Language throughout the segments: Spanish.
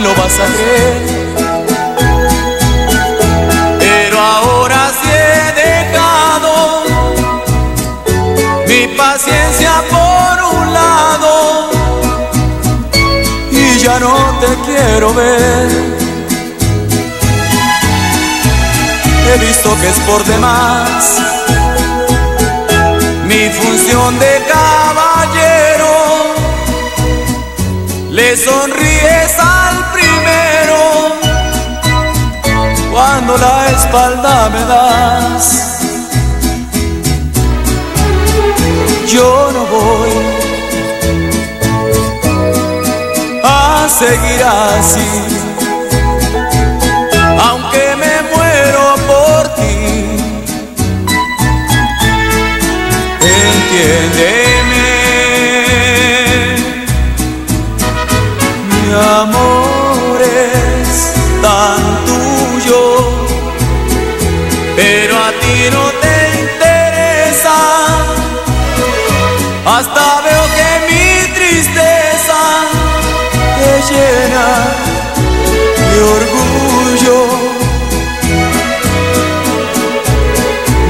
lo vas a creer. Pero ahora sí he dejado mi paciencia por un lado y ya no te quiero ver. He visto que es por demás mi función de caballero. Le sonríes al cuando la espalda me das. Yo no voy a seguir así, aunque me muero por ti. Entiéndeme, mi amor es tan tuyo, ti no te interesa. Hasta veo que mi tristeza te llena de orgullo.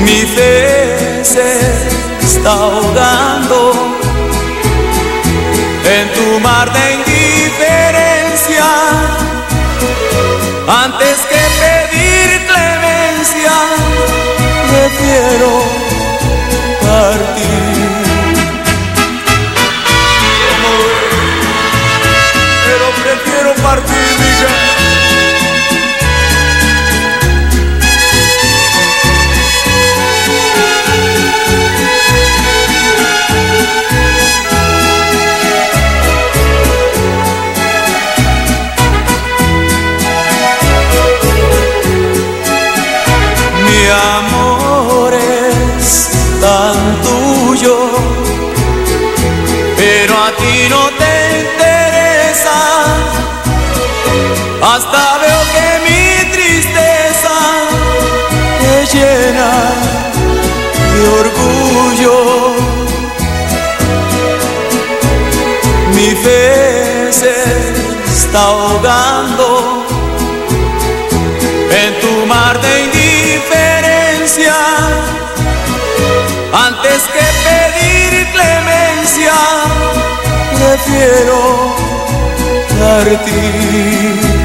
Mi fe se está ahogando en tu mar de pero a ti no te interesa. Hasta veo que mi tristeza te llena de orgullo. Mi fe se está ahogando en tu mar de indiferencia. Antes que prefiero partir.